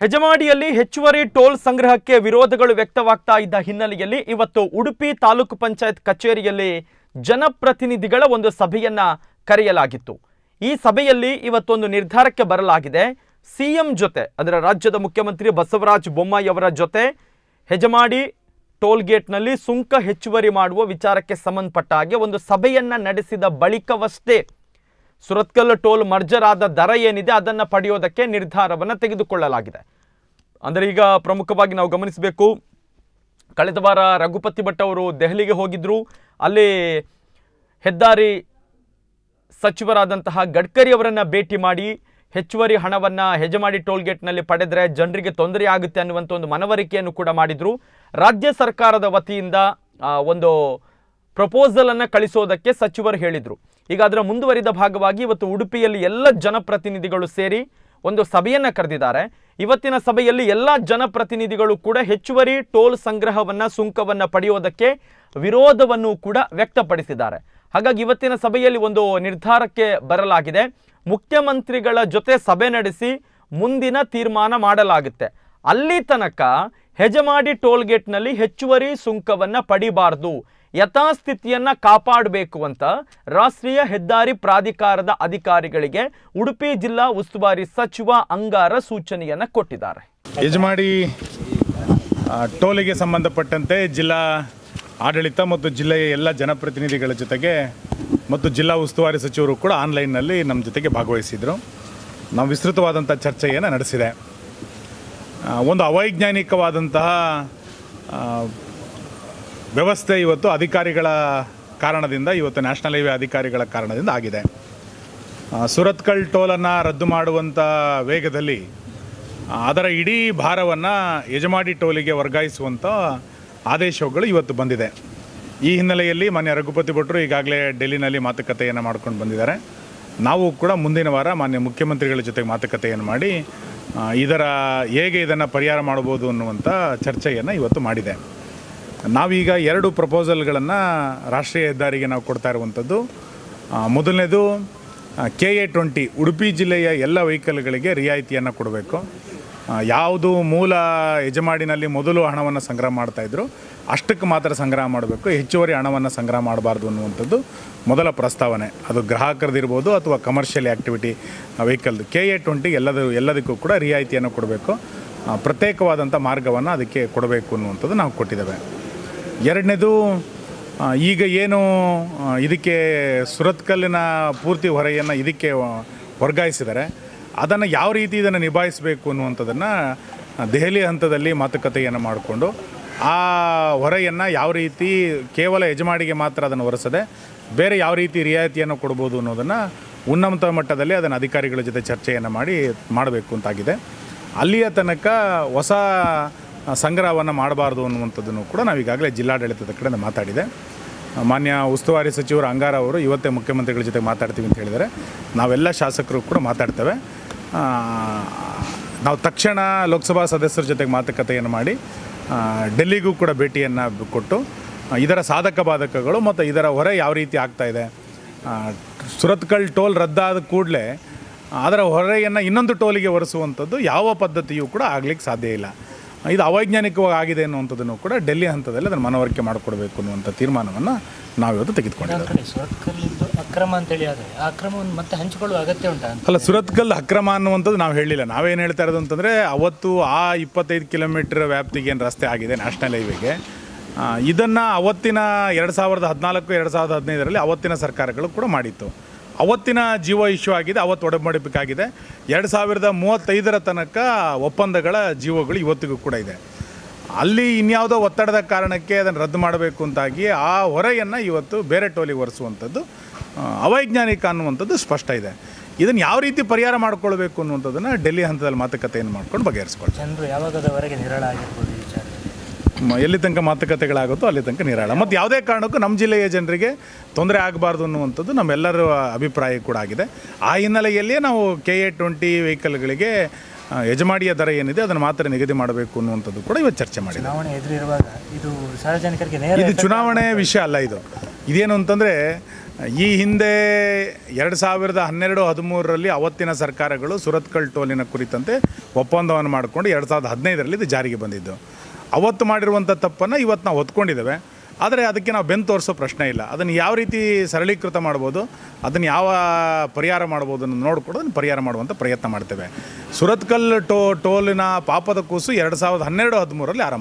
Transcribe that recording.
ಹೆಜಮಾಡಿಯಲ್ಲಿ ಹೆಚ್ಚುವರಿ ಟೋಲ್ ಸಂಗ್ರಹಕ್ಕೆ ವಿರೋಧಗಳು ವ್ಯಕ್ತವಾಗ್ತಾ ಇದ್ದ ಹಿನ್ನೆಲೆಯಲ್ಲಿ ಇವತ್ತು ಉಡುಪಿ ತಾಲೂಕು ಪಂಚಾಯತ್ ಕಚೇರಿಯಲ್ಲಿ ಜನಪ್ರತಿನಿಧಿಗಳ ಒಂದು ಸಭೆಯನ್ನ ಕರೆಯಲಾಗಿತ್ತು. ಈ ಸಭೆಯಲ್ಲಿ ಇವತ್ತೊಂದು ನಿರ್ಧಾರಕ್ಕೆ ಬರಲಾಗಿದೆ. ಸಿಎಂ ಜೊತೆ, ಅದರ ರಾಜ್ಯದ ಮುಖ್ಯಮಂತ್ರಿ ಬಸವರಾಜ ಬೊಮ್ಮಾಯಿ ಅವರ ಜೊತೆ ಹೆಜಮಾಡಿ ಟೋಲ್ ಗೇಟ್ನಲ್ಲಿ ಸುಂಕ ಹೆಚ್ಚುವರಿ ಮಾಡುವ ವಿಚಾರಕ್ಕೆ ಸಂಬಂಧಪಟ್ಟ ಹಾಗೆ ಒಂದು ಸಭೆಯನ್ನ ನಡೆಸಿದ ಬಳಿಕವಷ್ಟೇ ಸುರತ್ಕಲ್ ಟೋಲ್ ಮರ್ಜರ್ ಆದ ದರ ಏನಿದೆ ಅದನ್ನು ಪಡೆಯೋದಕ್ಕೆ ನಿರ್ಧಾರವನ್ನು ತೆಗೆದುಕೊಳ್ಳಲಾಗಿದೆ. ಅಂದರೆ ಈಗ ಪ್ರಮುಖವಾಗಿ ನಾವು ಗಮನಿಸಬೇಕು, ಕಳೆದ ವಾರ ರಘುಪತಿ ಭಟ್ ಅವರು ದೆಹಲಿಗೆ ಹೋಗಿದ್ದರು ಅಲ್ಲಿ ಹೆದ್ದಾರಿ ಸಚಿವರಾದಂತಹ ಗಡ್ಕರಿ ಅವರನ್ನು ಭೇಟಿ ಮಾಡಿ, ಹೆಚ್ಚುವರಿ ಹಣವನ್ನು ಹೆಜಮಾಡಿ ಟೋಲ್ಗೇಟ್ನಲ್ಲಿ ಪಡೆದರೆ ಜನರಿಗೆ ತೊಂದರೆ ಆಗುತ್ತೆ ಅನ್ನುವಂಥ ಒಂದು ಮನವರಿಕೆಯನ್ನು ಕೂಡ ಮಾಡಿದರು. ರಾಜ್ಯ ಸರ್ಕಾರದ ವತಿಯಿಂದ ಒಂದು ಪ್ರಪೋಸಲನ್ನು ಕಳಿಸೋದಕ್ಕೆ ಸಚಿವರು ಹೇಳಿದ್ರು. ಈಗ ಅದರ ಮುಂದುವರಿದ ಭಾಗವಾಗಿ ಇವತ್ತು ಉಡುಪಿಯಲ್ಲಿ ಎಲ್ಲ ಜನಪ್ರತಿನಿಧಿಗಳು ಸೇರಿ ಒಂದು ಸಭೆಯನ್ನು ಕರೆದಿದ್ದಾರೆ. ಇವತ್ತಿನ ಸಭೆಯಲ್ಲಿ ಎಲ್ಲ ಜನಪ್ರತಿನಿಧಿಗಳು ಕೂಡ ಹೆಚ್ಚುವರಿ ಟೋಲ್ ಸಂಗ್ರಹವನ್ನು, ಸುಂಕವನ್ನು ಪಡೆಯೋದಕ್ಕೆ ವಿರೋಧವನ್ನು ಕೂಡ ವ್ಯಕ್ತಪಡಿಸಿದ್ದಾರೆ. ಹಾಗಾಗಿ ಇವತ್ತಿನ ಸಭೆಯಲ್ಲಿ ಒಂದು ನಿರ್ಧಾರಕ್ಕೆ ಬರಲಾಗಿದೆ. ಮುಖ್ಯಮಂತ್ರಿಗಳ ಜೊತೆ ಸಭೆ ನಡೆಸಿ ಮುಂದಿನ ತೀರ್ಮಾನ ಮಾಡಲಾಗುತ್ತೆ. ಅಲ್ಲಿ ತನಕ ಹೆಜಮಾಡಿ ಟೋಲ್ ಗೇಟ್ನಲ್ಲಿ ಹೆಚ್ಚುವರಿ ಸುಂಕವನ್ನು ಪಡಿಬಾರ್ದು. ಯಥಾಸ್ಥಿತಿಯನ್ನ ಕಾಪಾಡಬೇಕು ಅಂತ ರಾಷ್ಟ್ರೀಯ ಹೆದ್ದಾರಿ ಪ್ರಾಧಿಕಾರದ ಅಧಿಕಾರಿಗಳಿಗೆ ಉಡುಪಿ ಜಿಲ್ಲಾ ಉಸ್ತುವಾರಿ ಸಚಿವ ಅಂಗಾರ ಸೂಚನೆಯನ್ನ ಕೊಟ್ಟಿದ್ದಾರೆ. ಯಜಮಾಡಿ ಟೋಲಿಗೆ ಸಂಬಂಧಪಟ್ಟಂತೆ ಜಿಲ್ಲಾ ಆಡಳಿತ ಮತ್ತು ಜಿಲ್ಲೆಯ ಎಲ್ಲ ಜನಪ್ರತಿನಿಧಿಗಳ ಜೊತೆಗೆ ಮತ್ತು ಜಿಲ್ಲಾ ಉಸ್ತುವಾರಿ ಸಚಿವರು ಕೂಡ ಆನ್ಲೈನ್ನಲ್ಲಿ ನಮ್ಮ ಜೊತೆಗೆ ಭಾಗವಹಿಸಿದರು. ನಾವು ವಿಸ್ತೃತವಾದಂಥ ಚರ್ಚೆಯನ್ನು ನಡೆಸಿದೆ. ಒಂದು ಅವೈಜ್ಞಾನಿಕವಾದಂತಹ ವ್ಯವಸ್ಥೆ ಇವತ್ತು ಅಧಿಕಾರಿಗಳ ಕಾರಣದಿಂದ, ಇವತ್ತು ನ್ಯಾಷನಲ್ ಹೈವೇ ಅಧಿಕಾರಿಗಳ ಕಾರಣದಿಂದ ಆಗಿದೆ. ಸುರತ್ಕಲ್ ಟೋಲನ್ನು ರದ್ದು ಮಾಡುವಂಥ ವೇಗದಲ್ಲಿ ಅದರ ಇಡೀ ಭಾರವನ್ನು ಯಜಮಾಡಿ ಟೋಲಿಗೆ ವರ್ಗಾಯಿಸುವಂಥ ಆದೇಶಗಳು ಇವತ್ತು ಬಂದಿದೆ. ಈ ಹಿನ್ನೆಲೆಯಲ್ಲಿ ಮಾನ್ಯ ರಘುಪತಿ ಭಟ್ರು ಈಗಾಗಲೇ ಡೆಲ್ಲಿನಲ್ಲಿ ಮಾತುಕತೆಯನ್ನು ಮಾಡ್ಕೊಂಡು ಬಂದಿದ್ದಾರೆ. ನಾವು ಕೂಡ ಮುಂದಿನ ವಾರ ಮಾನ್ಯ ಮುಖ್ಯಮಂತ್ರಿಗಳ ಜೊತೆಗೆ ಮಾತುಕತೆಯನ್ನು ಮಾಡಿ ಇದರ ಹೇಗೆ ಇದನ್ನು ಪರಿಹಾರ ಮಾಡ್ಬೋದು ಅನ್ನುವಂಥ ಚರ್ಚೆಯನ್ನು ಇವತ್ತು ಮಾಡಿದೆ. ನಾವೀಗ ಎರಡು ಪ್ರಪೋಸಲ್ಗಳನ್ನು ರಾಷ್ಟ್ರೀಯ ಹೆದ್ದಾರಿಗೆ ನಾವು ಕೊಡ್ತಾ ಇರುವಂಥದ್ದು. ಮೊದಲನೇದು ಕೆ ಎ ಟ್ವೆಂಟಿ, ಉಡುಪಿ ಜಿಲ್ಲೆಯ ಎಲ್ಲ ವೆಹಿಕಲ್ಗಳಿಗೆ ರಿಯಾಯಿತಿಯನ್ನು ಕೊಡಬೇಕು. ಯಾವುದು ಮೂಲ ಯಜಮಾಡಿನಲ್ಲಿ ಮೊದಲು ಹಣವನ್ನು ಸಂಗ್ರಹ ಮಾಡ್ತಾಯಿದ್ರು ಅಷ್ಟಕ್ಕೆ ಮಾತ್ರ ಸಂಗ್ರಹ ಮಾಡಬೇಕು, ಹೆಚ್ಚುವರಿ ಹಣವನ್ನು ಸಂಗ್ರಹ ಮಾಡಬಾರ್ದು ಅನ್ನುವಂಥದ್ದು ಮೊದಲ ಪ್ರಸ್ತಾವನೆ. ಅದು ಗ್ರಾಹಕರದಿರ್ಬೋದು ಅಥವಾ ಕಮರ್ಷಿಯಲ್ ಆ್ಯಕ್ಟಿವಿಟಿ ವೆಹಿಕಲ್ದು. ಕೆ ಎ ಟ್ವೆಂಟಿ ಎಲ್ಲದೂ, ಎಲ್ಲದಕ್ಕೂ ಕೂಡ ರಿಯಾಯಿತಿಯನ್ನು ಕೊಡಬೇಕು. ಪ್ರತ್ಯೇಕವಾದಂಥ ಮಾರ್ಗವನ್ನು ಅದಕ್ಕೆ ಕೊಡಬೇಕು ಅನ್ನುವಂಥದ್ದು ನಾವು ಕೊಟ್ಟಿದ್ದೇವೆ. ಎರಡನೇದು ಈಗ ಏನು ಇದಕ್ಕೆ ಸುರತ್ಕಲ್ಲಿನ ಪೂರ್ತಿ ಹೊರೆಯನ್ನು ಇದಕ್ಕೆ ವರ್ಗಾಯಿಸಿದರೆ, ಅದನ್ನು ಯಾವ ರೀತಿ ಇದನ್ನು ನಿಭಾಯಿಸಬೇಕು ಅನ್ನುವಂಥದ್ದನ್ನು ದೆಹಲಿ ಹಂತದಲ್ಲಿ ಮಾತುಕತೆಯನ್ನು ಮಾಡಿಕೊಂಡು, ಆ ಹೊರೆಯನ್ನು ಯಾವ ರೀತಿ ಕೇವಲ ಯಜಮಾಡಿಗೆ ಮಾತ್ರ ಅದನ್ನು ಹೊರಿಸದೆ ಬೇರೆ ಯಾವ ರೀತಿ ರಿಯಾಯಿತಿಯನ್ನು ಕೊಡ್ಬೋದು ಅನ್ನೋದನ್ನು ಉನ್ನತ ಮಟ್ಟದಲ್ಲಿ ಅದನ್ನು ಅಧಿಕಾರಿಗಳ ಜೊತೆ ಚರ್ಚೆಯನ್ನು ಮಾಡಿ ಮಾಡಬೇಕು ಅಂತಾಗಿದೆ. ಅಲ್ಲಿಯ ತನಕ ಹೊಸ ಸಂಗ್ರಹವನ್ನು ಮಾಡಬಾರ್ದು ಅನ್ನುವಂಥದ್ದನ್ನು ಕೂಡ ನಾವು ಈಗಾಗಲೇ ಜಿಲ್ಲಾಡಳಿತದ ಕಡೆಯಿಂದ ಮಾತಾಡಿದೆ. ಮಾನ್ಯ ಉಸ್ತುವಾರಿ ಸಚಿವರು ಅಂಗಾರ ಅವರು ಇವತ್ತೇ ಮುಖ್ಯಮಂತ್ರಿಗಳ ಜೊತೆ ಮಾತಾಡ್ತೀವಿ ಅಂತ ಹೇಳಿದರೆ ನಾವೆಲ್ಲ ಶಾಸಕರು ಕೂಡ ಮಾತಾಡ್ತೇವೆ. ನಾವು ತಕ್ಷಣ ಲೋಕಸಭಾ ಸದಸ್ಯರ ಜೊತೆಗೆ ಮಾತುಕತೆಯನ್ನು ಮಾಡಿ ಡೆಲ್ಲಿಗೂ ಕೂಡ ಭೇಟಿಯನ್ನು ಕೊಟ್ಟು ಇದರ ಸಾಧಕ ಬಾಧಕಗಳು ಮತ್ತು ಇದರ ಹೊರೆ ಯಾವ ರೀತಿ ಆಗ್ತಾ ಇದೆ. ಸುರತ್ಕಲ್ ಟೋಲ್ ರದ್ದಾದ ಕೂಡಲೇ ಅದರ ಹೊರೆಯನ್ನು ಇನ್ನೊಂದು ಟೋಲಿಗೆ ಒರೆಸುವಂಥದ್ದು ಯಾವ ಪದ್ಧತಿಯೂ ಕೂಡ ಆಗಲಿಕ್ಕೆ ಸಾಧ್ಯ ಇಲ್ಲ. ಇದು ಅವೈಜ್ಞಾನಿಕವಾಗಿ ಆಗಿದೆ ಅನ್ನುವಂಥದ್ದನ್ನು ಕೂಡ ಡೆಲ್ಲಿ ಹಂತದಲ್ಲಿ ಅದನ್ನು ಮನವರಿಕೆ ಮಾಡಿಕೊಡ್ಬೇಕು ಅನ್ನುವಂಥ ತೀರ್ಮಾನವನ್ನು ನಾವಿವತ್ತು ತೆಗೆದುಕೊಂಡಿದ್ದೇವೆ. ಅಕ್ರಮ ಅಂತೇಳಿ ಆದರೆ ಆ ಅಕ್ರಮವನ್ನು ಮತ್ತೆ ಹಂಚಿಕೊಳ್ಳುವ ಅಗತ್ಯ ಉಂಟಾ ಅಲ್ಲ ಸುರತ್ಕಲ್ ಅಕ್ರಮ ಅನ್ನುವಂಥದ್ದು ನಾವು ಹೇಳಿಲ್ಲ. ನಾವೇನು ಹೇಳ್ತಾ ಇರೋದು ಅಂತಂದರೆ ಅವತ್ತು ಆ ಇಪ್ಪತ್ತೈದು ಕಿಲೋಮೀಟರ್ ವ್ಯಾಪ್ತಿಗೆ ಏನು ರಸ್ತೆ ಆಗಿದೆ ನ್ಯಾಷನಲ್ ಹೈವೇಗೆ. ಇದನ್ನು ಅವತ್ತಿನ ಎರಡು ಸಾವಿರದ ಹದಿನಾಲ್ಕು ಎರಡು ಸಾವಿರದ ಹದಿನೈದರಲ್ಲಿ ಅವತ್ತಿನ ಸರ್ಕಾರಗಳು ಕೂಡ ಮಾಡಿತ್ತು. ಅವತ್ತಿನ ಜೀವ ಇಶ್ಯೂ ಆಗಿದೆ, ಅವತ್ತು ಒಡಂಬಡಿಕೆಯಾಗಿದೆ. ಎರಡು ಸಾವಿರದ ಮೂವತ್ತೈದರ ತನಕ ಒಪ್ಪಂದಗಳ ಜೀವಗಳು ಇವತ್ತಿಗೂ ಕೂಡ ಇದೆ. ಅಲ್ಲಿ ಇನ್ಯಾವುದೋ ಒತ್ತಡದ ಕಾರಣಕ್ಕೆ ಅದನ್ನು ರದ್ದು ಮಾಡಬೇಕು ಅಂತಾಗಿ ಆ ಹೊರೆಯನ್ನು ಇವತ್ತು ಬೇರೆ ಟೋಲಿಗೆ ಒರೆಸುವಂಥದ್ದು ಅವೈಜ್ಞಾನಿಕ ಅನ್ನುವಂಥದ್ದು ಸ್ಪಷ್ಟ ಇದೆ. ಇದನ್ನು ಯಾವ ರೀತಿ ಪರಿಹಾರ ಮಾಡ್ಕೊಳ್ಬೇಕು ಅನ್ನುವಂಥದ್ದನ್ನು ಡೆಲ್ಲಿ ಹಂತದಲ್ಲಿ ಮಾತುಕತೆಯನ್ನು ಮಾಡ್ಕೊಂಡು ಬಗೆಹರಿಸ್ಕೊಳ್ತಾರೆ ಜನರು ಯಾವಾಗದವರೆಗೆ ನಿರಳ ಆಗಿರ್ಬೋದು ಎಲ್ಲಿ ತನಕ ಮಾತುಕತೆಗಳಾಗುತ್ತೋ ಅಲ್ಲಿ ತನಕ ನಿರಾಳ. ಮತ್ತು ಯಾವುದೇ ಕಾರಣಕ್ಕೂ ನಮ್ಮ ಜಿಲ್ಲೆಯ ಜನರಿಗೆ ತೊಂದರೆ ಆಗಬಾರ್ದು ಅನ್ನುವಂಥದ್ದು ನಮ್ಮೆಲ್ಲರ ಅಭಿಪ್ರಾಯ ಕೂಡ ಆಗಿದೆ. ಆ ಹಿನ್ನೆಲೆಯಲ್ಲಿಯೇ ನಾವು ಕೆ ಎ ಟ್ವೆಂಟಿ ವೆಹಿಕಲ್ಗಳಿಗೆ ಯಜಮಾಡಿಯ ದರ ಏನಿದೆ ಅದನ್ನು ಮಾತ್ರ ನಿಗದಿ ಮಾಡಬೇಕು ಅನ್ನುವಂಥದ್ದು ಕೂಡ ಇವತ್ತು ಚರ್ಚೆ ಮಾಡಿ ಚುನಾವಣೆ ಎದುರಿರುವಾಗ ಇದು ಸಾರ್ವಜನಿಕರಿಗೆ ಇದು ಚುನಾವಣೆ ವಿಷಯ ಅಲ್ಲ ಇದು. ಇದೇನು ಅಂತಂದರೆ ಈ ಹಿಂದೆ ಎರಡು ಸಾವಿರದ ಹನ್ನೆರಡು ಹದಿಮೂರರಲ್ಲಿ ಅವತ್ತಿನ ಸರ್ಕಾರಗಳು ಸುರತ್ಕಲ್ ಟೋಲಿನ ಕುರಿತಂತೆ ಒಪ್ಪಂದವನ್ನು ಮಾಡಿಕೊಂಡು ಎರಡು ಸಾವಿರದ ಹದಿನೈದರಲ್ಲಿ ಇದು ಜಾರಿಗೆ ಬಂದಿದ್ದು. ಅವತ್ತು ಮಾಡಿರುವಂಥ ತಪ್ಪನ್ನು ಇವತ್ತು ನಾವು ಹೊತ್ಕೊಂಡಿದ್ದೇವೆ. ಆದರೆ ಅದಕ್ಕೆ ನಾವು ಬೆನ್ನು ತೋರಿಸೋ ಪ್ರಶ್ನೆ ಇಲ್ಲ. ಅದನ್ನು ಯಾವ ರೀತಿ ಸರಳೀಕೃತ ಮಾಡ್ಬೋದು, ಅದನ್ನು ಯಾವ ಪರಿಹಾರ ಮಾಡ್ಬೋದು ಅನ್ನೋದು ನೋಡಿಕೊಂಡು ಅದನ್ನು ಪರಿಹಾರ ಮಾಡುವಂಥ ಪ್ರಯತ್ನ ಮಾಡ್ತೇವೆ. ಸುರತ್ಕಲ್ ಟೋ, ಟೋಲಿನ ಪಾಪದ ಕೂಸು ಎರಡು ಸಾವಿರದ ಹನ್ನೆರಡು ಹದಿಮೂರರಲ್ಲಿ ಆರಂಭ.